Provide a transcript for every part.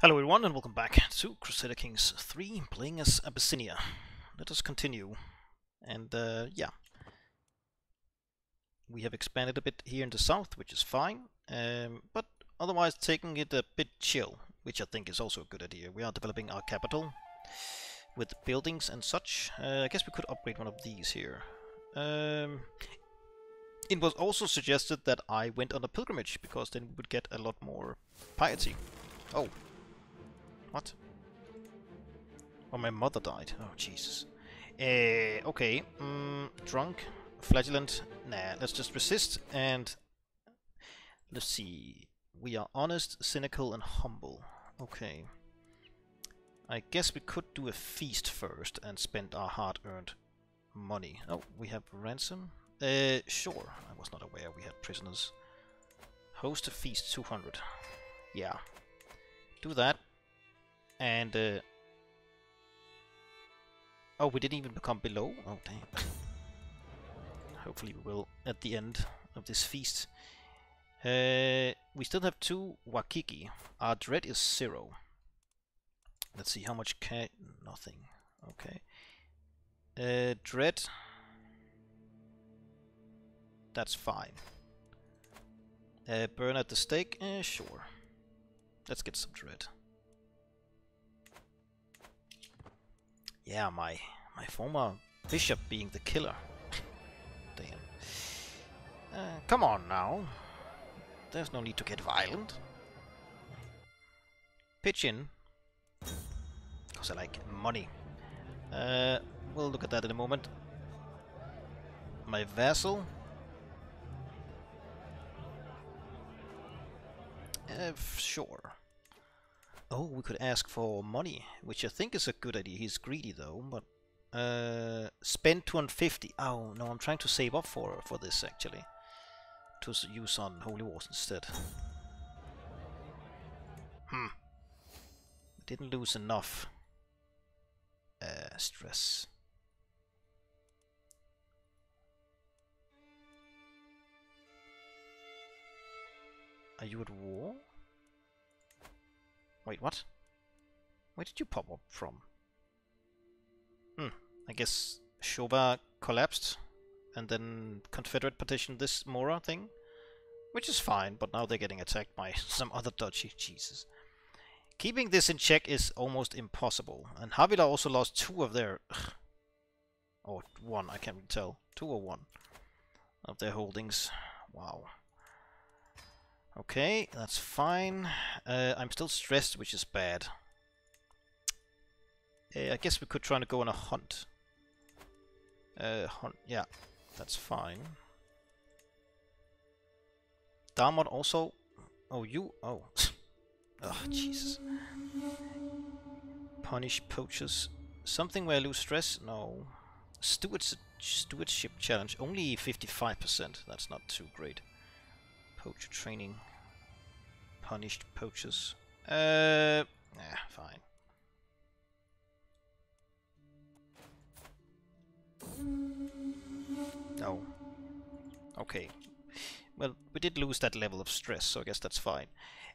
Hello everyone and welcome back to Crusader Kings 3, playing as Abyssinia. Let us continue. And uh, yeah, we have expanded a bit here in the south, which is fine, um, but otherwise taking it a bit chill, which I think is also a good idea. We are developing our capital with buildings and such. Uh, I guess we could upgrade one of these here. Um, it was also suggested that I went on a pilgrimage, because then we would get a lot more piety. Oh, what? Oh, my mother died. Oh, Jesus. Uh, okay. Mm, drunk. Flagellant. Nah, let's just resist and... Let's see. We are honest, cynical, and humble. Okay. I guess we could do a feast first and spend our hard-earned money. Oh, we have ransom? Uh, sure. I was not aware we had prisoners. Host a feast 200. Yeah. Do that. And, uh... Oh, we didn't even become below? Oh, damn. Hopefully we will at the end of this feast. Uh, we still have two Wakiki. Our dread is zero. Let's see how much can... Nothing. Okay. Uh, dread... That's fine. Uh, burn at the stake? Uh, sure. Let's get some dread. Yeah, my my former bishop being the killer. Damn. Uh, come on now. There's no need to get violent. Pitch in. Because I like money. Uh, we'll look at that in a moment. My vassal. Uh, sure. Oh, we could ask for money, which I think is a good idea. He's greedy though, but uh, spend 250. Oh no, I'm trying to save up for for this actually, to use on Holy Wars instead. Hmm. Didn't lose enough uh, stress. Are you at war? Wait, what? Where did you pop up from? Hmm, I guess Shoba collapsed and then Confederate petitioned this Mora thing? Which is fine, but now they're getting attacked by some other dodgy Jesus. Keeping this in check is almost impossible, and Havila also lost two of their... or one, I can't tell. Two or one of their holdings. Wow. Okay, that's fine. Uh, I'm still stressed, which is bad. Uh, I guess we could try to go on a hunt. Uh, hunt, yeah, that's fine. Darmod also... Oh, you... Oh. oh, Jesus. Punish poachers. Something where I lose stress? No. Stewards stewardship challenge. Only 55%. That's not too great. Poacher training. Punished poachers. Uh, yeah, fine. Oh. Okay. Well, we did lose that level of stress, so I guess that's fine.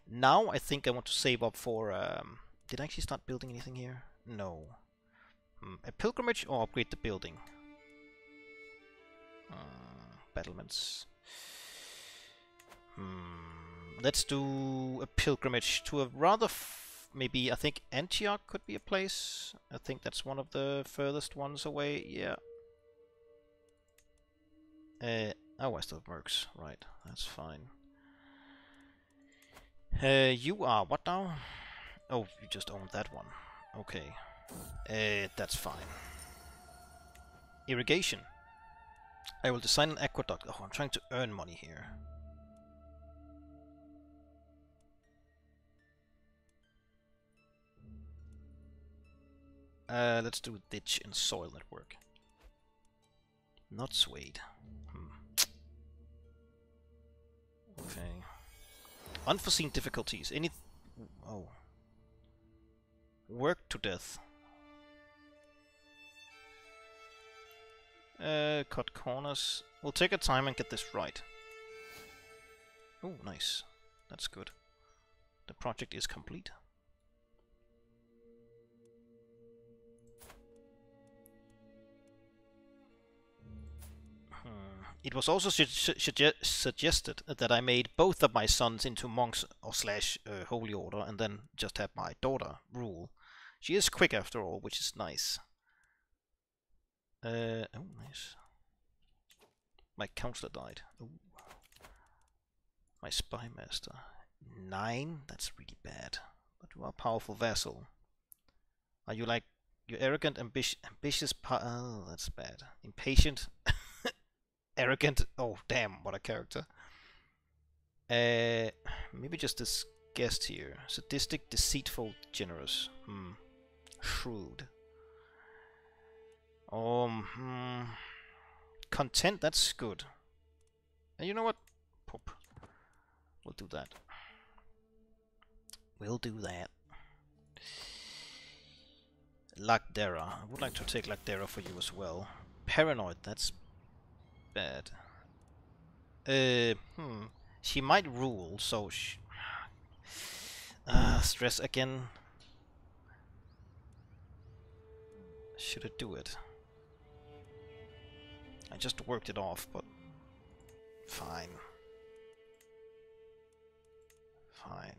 Now I think I want to save up for... Um, did I actually start building anything here? No. Hmm. A pilgrimage or upgrade the building? Uh, battlements. Hmm. Let's do a pilgrimage to a rather maybe I think Antioch could be a place. I think that's one of the furthest ones away. Yeah. Uh, oh, West of Mercs. Right, that's fine. Uh, you are what now? Oh, you just owned that one. Okay. Uh, that's fine. Irrigation. I will design an aqueduct. Oh, I'm trying to earn money here. Uh, let's do ditch and soil network. Not suede. Hmm. Okay. Unforeseen difficulties. Any... Oh. Work to death. Uh, cut corners. We'll take our time and get this right. Oh, nice. That's good. The project is complete. It was also su suge suggested that I made both of my sons into monks or slash uh, holy order, and then just have my daughter rule. She is quick after all, which is nice. Uh, oh, nice. My counselor died. Ooh. My spy master. Nine? That's really bad. But you are a powerful vassal. Are you like you arrogant, ambition, ambitious? oh, that's bad. Impatient, arrogant. Oh, damn! What a character. Uh, maybe just this guest here. Sadistic, deceitful, generous. Hmm. Shrewd. Um. Hmm. Content. That's good. And you know what? Pop. We'll do that. We'll do that. Lagdera. I would like to take Lagdera for you as well. Paranoid, that's bad. Uh, hmm. She might rule, so. Uh, stress again. Should I do it? I just worked it off, but... Fine. Fine.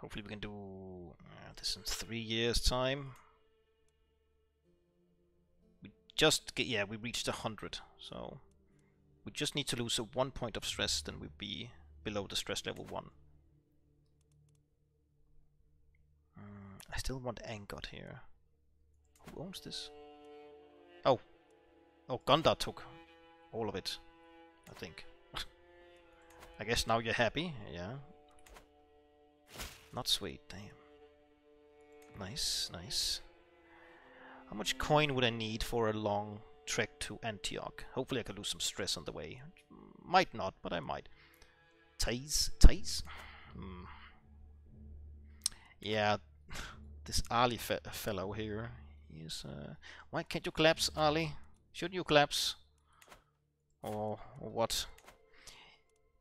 Hopefully we can do this in three years time. We just get, yeah, we reached a hundred, so we just need to lose a one point of stress, then we'd be below the stress level one. Mm, I still want Angot here. Who owns this? Oh, oh, Gondar took all of it, I think. I guess now you're happy, yeah. Not sweet, damn. Nice, nice. How much coin would I need for a long trek to Antioch? Hopefully I can lose some stress on the way. Might not, but I might. Tais? Tais? Hmm. Yeah, this Ali fe fellow here. He's, uh... Why can't you collapse, Ali? Shouldn't you collapse? Or, or what?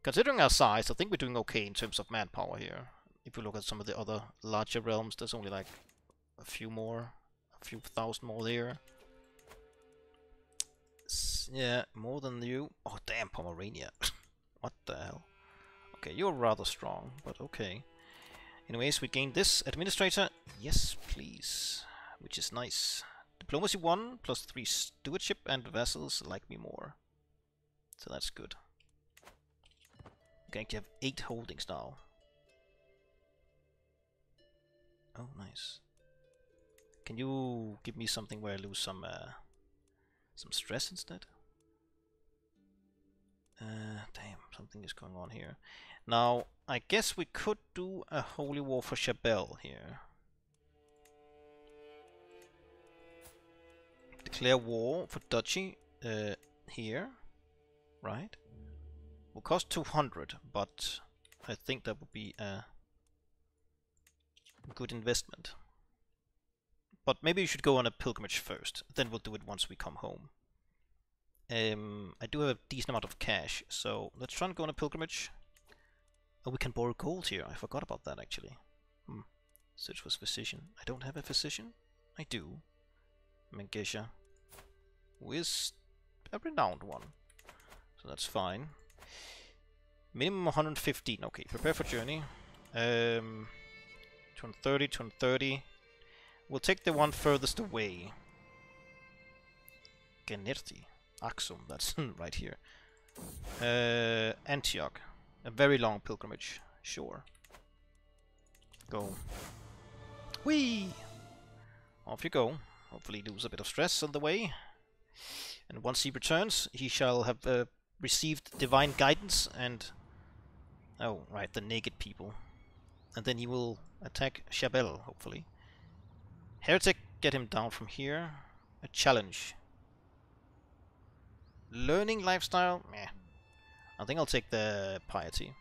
Considering our size, I think we're doing okay in terms of manpower here if you look at some of the other larger realms, there's only like a few more, a few thousand more there. S yeah, more than you. Oh, damn, Pomerania. what the hell? Okay, you're rather strong, but okay. Anyways, we gained this. Administrator, yes, please. Which is nice. Diplomacy 1, plus 3 stewardship, and vassals like me more. So that's good. Okay, to have 8 holdings now. Oh, nice. Can you give me something where I lose some uh, some stress instead? Uh, damn, something is going on here. Now, I guess we could do a holy war for Shabelle here. Declare war for Duchy uh, here, right? Will cost 200, but I think that would be a good investment. But maybe you should go on a pilgrimage first, then we'll do it once we come home. Um, I do have a decent amount of cash, so let's try and go on a pilgrimage. Oh, we can borrow gold here. I forgot about that, actually. Hmm. Search for physician. I don't have a physician? I do. Mengesha. Who is a renowned one. So that's fine. Minimum 115. Okay, prepare for journey. Um, 230, 230. We'll take the one furthest away. Generti. Aksum, that's right here. Uh, Antioch. A very long pilgrimage. Sure. Go. Whee! Off you go. Hopefully lose a bit of stress on the way. And once he returns, he shall have uh, received divine guidance and... Oh, right, the naked people. And then he will Attack Shabelle, hopefully. Heretic, get him down from here. A challenge. Learning lifestyle? Meh. I think I'll take the piety.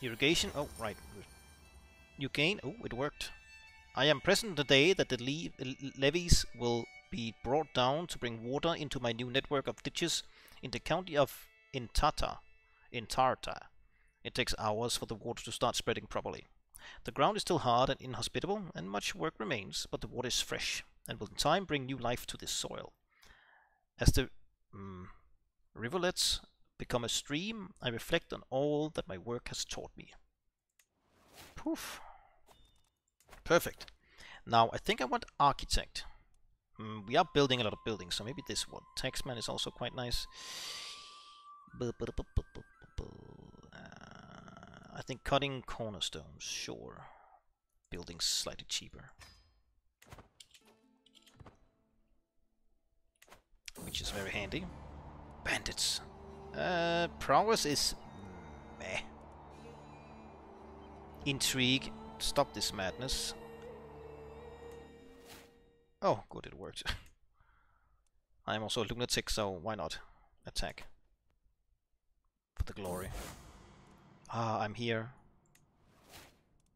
Irrigation? Oh, right. You gain? Oh, it worked. I am present the day that the le levees will be brought down to bring water into my new network of ditches in the county of Intata. Intarta. It takes hours for the water to start spreading properly. The ground is still hard and inhospitable, and much work remains, but the water is fresh, and will in time bring new life to this soil. As the mm, rivulets become a stream, I reflect on all that my work has taught me. Poof. Perfect. Now, I think I want architect. Mm, we are building a lot of buildings, so maybe this one. Taxman is also quite nice. Uh, I think cutting cornerstones, sure. Buildings slightly cheaper. Which is very handy. Bandits. Uh, prowess is meh. Intrigue. Stop this madness. Oh, good, it worked. I am also a lunatic, so why not attack? For the glory. Ah, I'm here.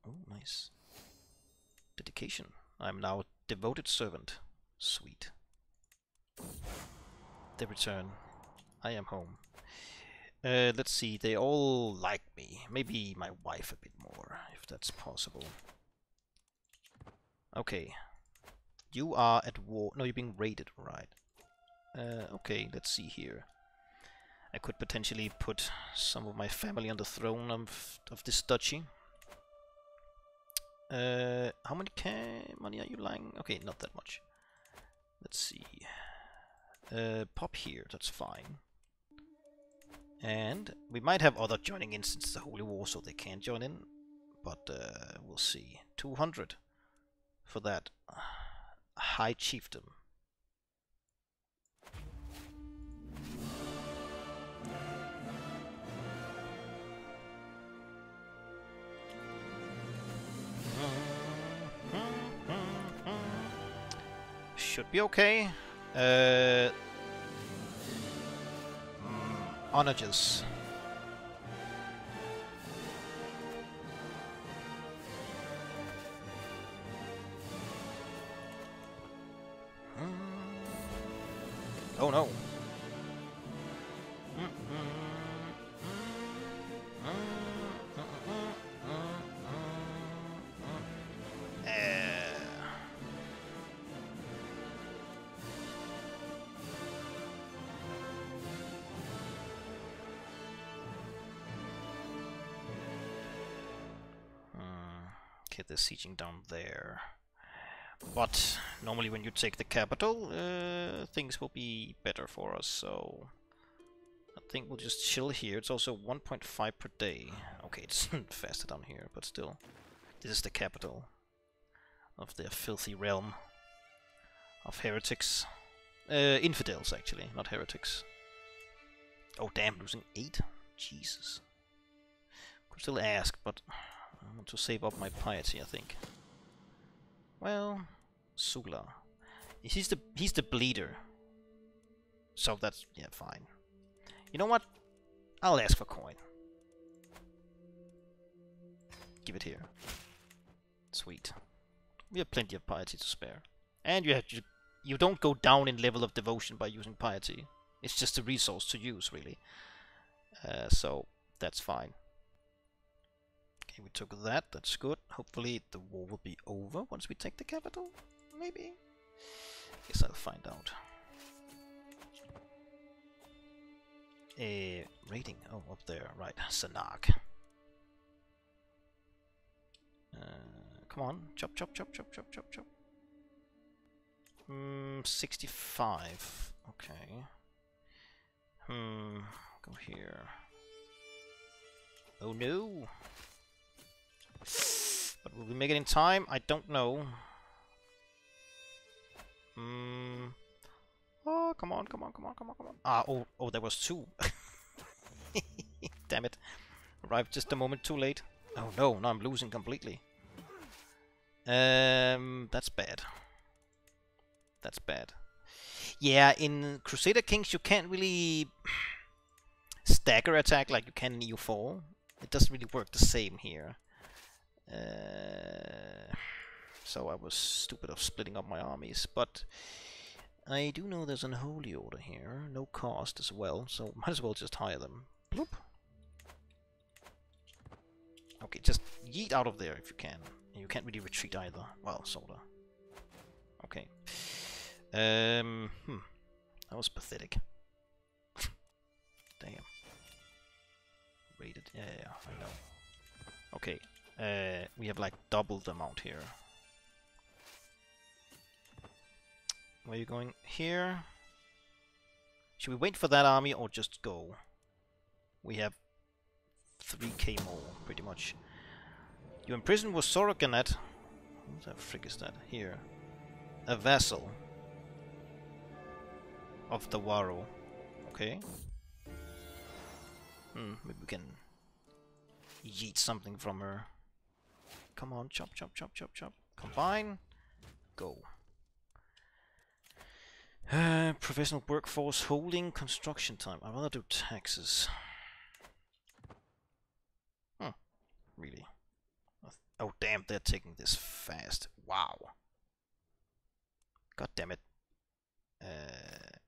Oh, nice. Dedication. I'm now a devoted servant. Sweet. The return. I am home. Uh, let's see, they all like me. Maybe my wife a bit more, if that's possible. Okay, you are at war. No, you're being raided, right? Uh, okay, let's see here. I could potentially put some of my family on the throne of, of this duchy. Uh, how many can money are you lying? Okay, not that much. Let's see. Uh, pop here, that's fine. And we might have other joining in since the Holy War, so they can't join in. But uh, we'll see. 200 for that high chiefdom. Should be okay. Uh, onages. Oh no. Okay, they're sieging down there. But normally when you take the capital, uh, things will be better for us, so... I think we'll just chill here. It's also 1.5 per day. Okay, it's faster down here, but still. This is the capital of their filthy realm of heretics. Uh, infidels, actually, not heretics. Oh, damn, losing 8? Jesus. Could still ask, but I want to save up my piety, I think. Well, Sula. He's the he's the bleeder. So that's yeah, fine. You know what? I'll ask for coin. Give it here. Sweet. We have plenty of piety to spare. And you have you, you don't go down in level of devotion by using piety. It's just a resource to use, really. Uh, so that's fine. Okay, we took that. That's good. Hopefully the war will be over once we take the capital. Maybe. Guess I'll find out. A rating. Oh, up there. Right. Sanag. Uh, come on. Chop, chop, chop, chop, chop, chop, chop. Hmm, 65. Okay. Hmm, go here. Oh no! But will we make it in time? I don't know. Hmm. Oh, come on, come on, come on, come on, come on. Ah, oh, oh, there was two. Damn it. Arrived just a moment too late. Oh no, now I'm losing completely. Um, that's bad. That's bad. Yeah, in Crusader Kings you can't really stagger attack like you can in EU4. It doesn't really work the same here. Uh, so I was stupid of splitting up my armies, but I do know there's an holy order here, no cost as well, so might as well just hire them. Bloop. Okay, just yeet out of there if you can. You can't really retreat either. Well, sorta. Okay. Um, hmm. That was pathetic. Damn. Rated. Yeah, yeah, yeah, I know. Okay. Uh, we have like double the amount here. Where are you going? Here? Should we wait for that army or just go? We have 3k more, pretty much. You imprisoned with Soroganet. What the frick is that? Here. A vassal. Of the Waro. Okay. Hmm, maybe we can yeet something from her. Come on, chop, chop, chop, chop, chop. Combine. Go. Uh, professional workforce holding construction time. I wanna do taxes. Hmm. Really? Oh damn, they're taking this fast. Wow. God damn it. Uh,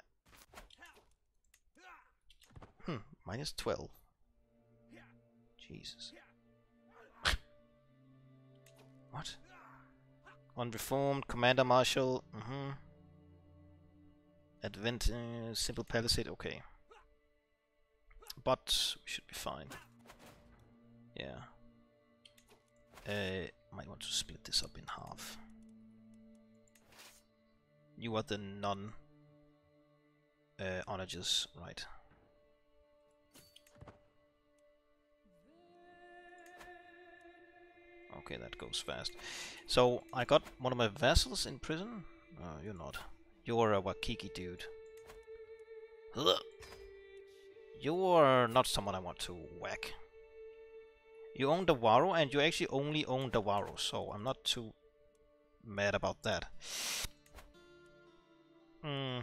hmm, minus 12. Jesus. What? Unreformed, Commander Marshal, mm-hmm. Advent, uh, Simple Palisade, okay. But we should be fine. Yeah. Uh, might want to split this up in half. You are the non uh, right? Okay, that goes fast. So I got one of my vassals in prison. You're not. You're a Wakiki dude. Ugh. You're not someone I want to whack. You own the Waro and you actually only own the Waro, so I'm not too mad about that. Hmm.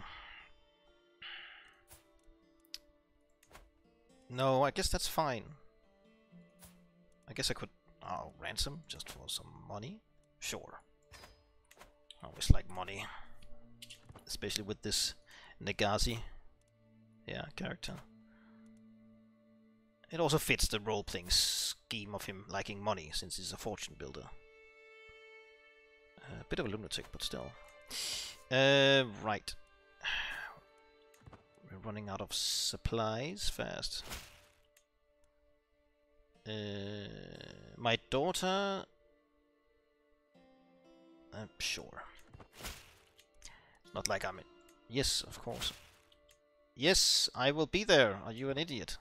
No, I guess that's fine. I guess I could oh, ransom just for some money. Sure. I always like money. Especially with this Nagazi yeah, character. It also fits the role-playing scheme of him liking money, since he's a fortune builder. A uh, bit of a lunatic, but still. Uh, right. We're running out of supplies fast. Uh, my daughter... I'm sure. Not like I'm... Yes, of course. Yes, I will be there. Are you an idiot?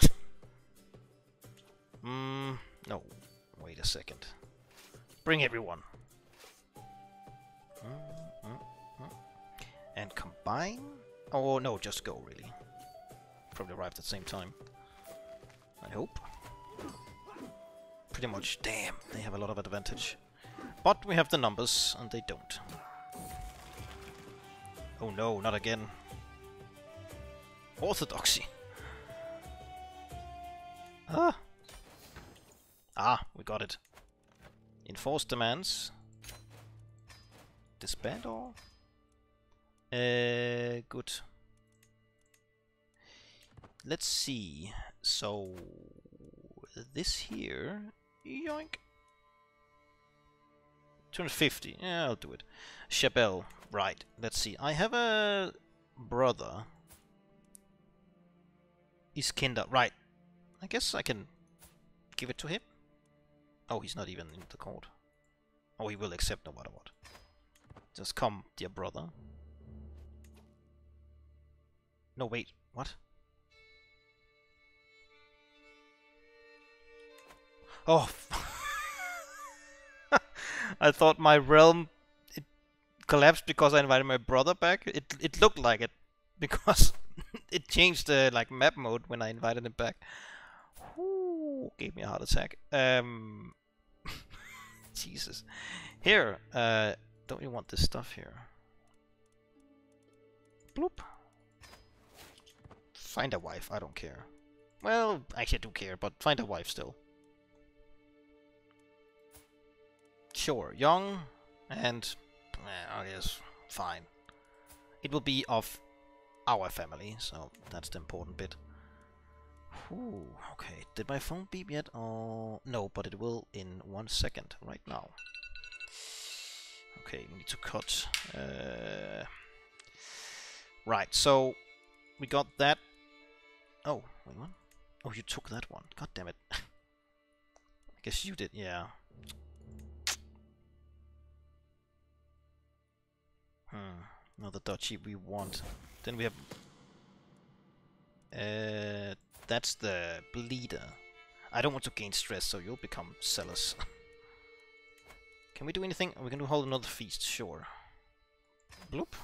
Hmm, no. Wait a second. Bring everyone. Mm, mm, mm. And combine? Oh, no, just go, really. Probably arrive at the same time. I hope. Pretty much. Damn, they have a lot of advantage. But we have the numbers, and they don't. Oh no, not again. Orthodoxy. Ah, Ah, we got it. Enforced demands. Disband all? Uh, good. Let's see. So, this here... Yoink! 250. Yeah, I'll do it. Shabelle. Right. Let's see. I have a brother. Iskender. Right. I guess I can give it to him. Oh, he's not even in the court. Oh, he will accept no matter what. Just come, dear brother. No, wait, what? Oh, I thought my realm it collapsed because I invited my brother back. It it looked like it because it changed the like map mode when I invited him back. Ooh, gave me a heart attack. Um, Jesus. Here, uh, don't you want this stuff here? Bloop. Find a wife, I don't care. Well, actually I do care, but find a wife still. Sure, young and eh, I guess fine. It will be of our family, so that's the important bit. Ooh, okay. Did my phone beep yet? Oh, no, but it will in one second, right now. Okay, we need to cut. Uh, right, so we got that. Oh, wait, what? Oh, you took that one. God damn it. I guess you did, yeah. Hmm, another duchy we want. Then we have... Uh, that's the bleeder. I don't want to gain stress, so you'll become zealous. can we do anything? We can do hold another feast, sure. Bloop.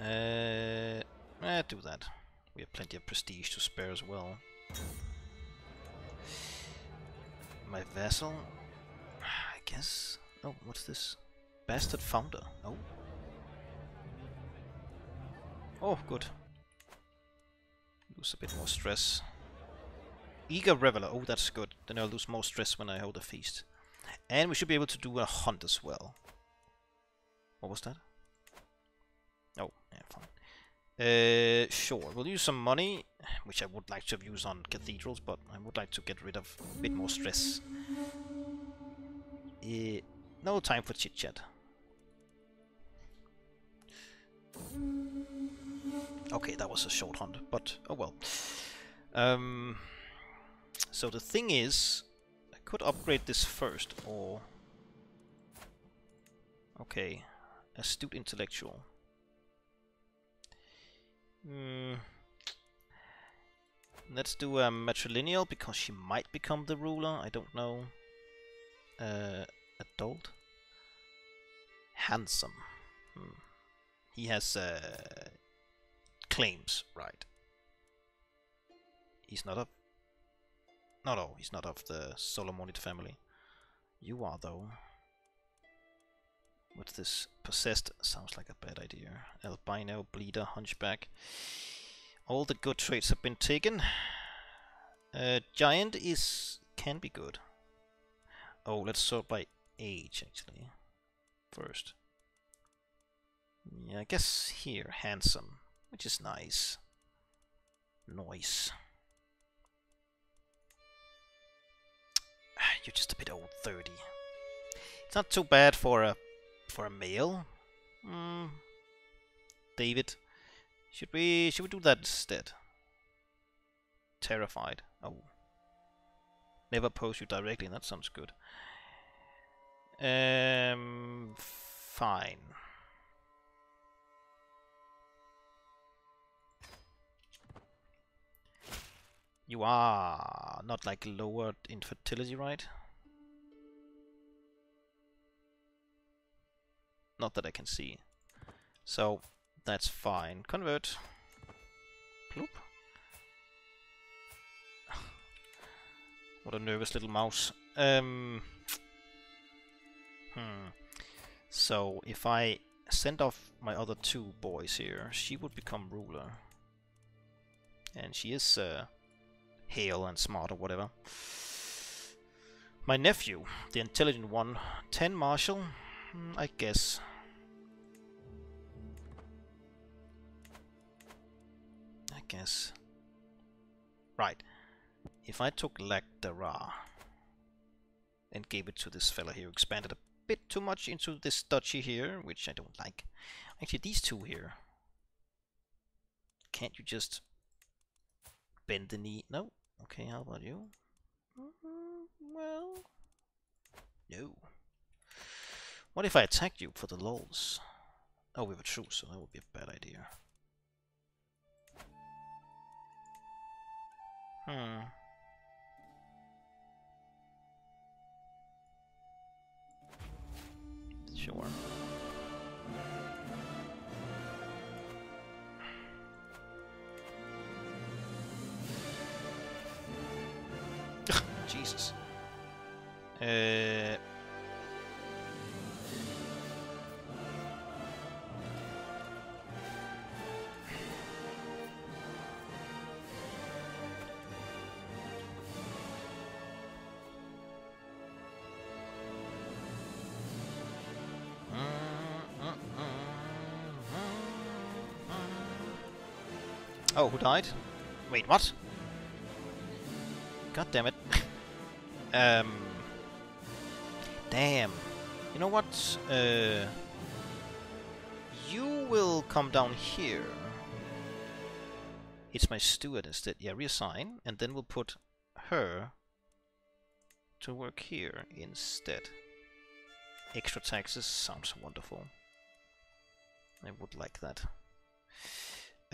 Uh, eh, do that. We have plenty of prestige to spare as well. My vessel. I guess. Oh, what's this? Bastard founder. Oh. Oh, good. Lose a bit more stress. Eager Reveler. Oh, that's good. Then I'll lose more stress when I hold a feast. And we should be able to do a hunt as well. What was that? Oh, yeah, fine. Uh, sure, we'll use some money, which I would like to have used on cathedrals, but I would like to get rid of a bit more stress. Uh, no time for chit-chat. Okay, that was a short hunt, but oh well. Um, so the thing is, I could upgrade this first, or... Okay, astute intellectual. Hmm. Let's do a matrilineal because she might become the ruler. I don't know. Uh, adult. Handsome. Hmm. He has uh, claims, right? He's not of. No, no, he's not of the Solomonid family. You are though. What's this? Possessed sounds like a bad idea. Albino, bleeder, hunchback. All the good traits have been taken. Uh, giant is can be good. Oh, let's sort by age actually. First. Yeah, I guess here, handsome, which is nice. Noise. You're just a bit old, 30. It's not too bad for a for a male. Mm. David. Should we should we do that instead? Terrified. Oh. Never pose you directly, that sounds good. Um fine. You are not like lowered infertility, right? Not that I can see. So that's fine. Convert. Ploop. what a nervous little mouse. Um. Hmm. So if I send off my other two boys here, she would become ruler. And she is uh, hale and smart or whatever. My nephew, the intelligent one, 10 marshal, mm, I guess. I guess. Right. If I took Lagdara and gave it to this fella here, expanded a bit too much into this duchy here, which I don't like. Actually, these two here. Can't you just bend the knee? No. Okay, how about you? Mm, well, no. What if I attack you for the lulls? Oh, we a truce, so that would be a bad idea. Hmm. Sure. Jesus. Uh, Oh, who died? Wait, what? God damn it. um. Damn. You know what? Uh, you will come down here. It's my steward instead. Yeah, reassign, and then we'll put her to work here instead. Extra taxes sounds wonderful. I would like that.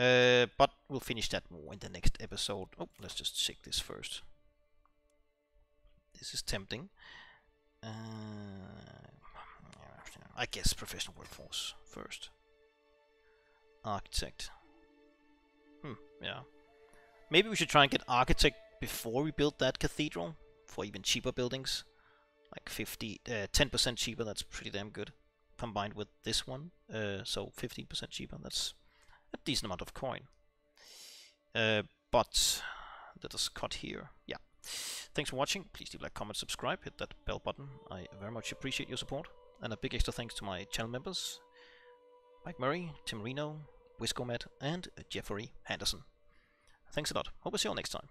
Uh, but we'll finish that more in the next episode. Oh, let's just check this first. This is tempting. Uh, I guess professional workforce first. Architect. Hmm, yeah. Maybe we should try and get architect before we build that cathedral for even cheaper buildings. Like 50, 10% uh, cheaper, that's pretty damn good. Combined with this one, uh, so 15% cheaper, that's a decent amount of coin. Uh, but let us cut here. Yeah. Thanks for watching. Please leave a like, comment, subscribe, hit that bell button. I very much appreciate your support. And a big extra thanks to my channel members, Mike Murray, Tim Reno, Wiscomatt, and Jeffery Handerson. Thanks a lot. Hope to see you all next time.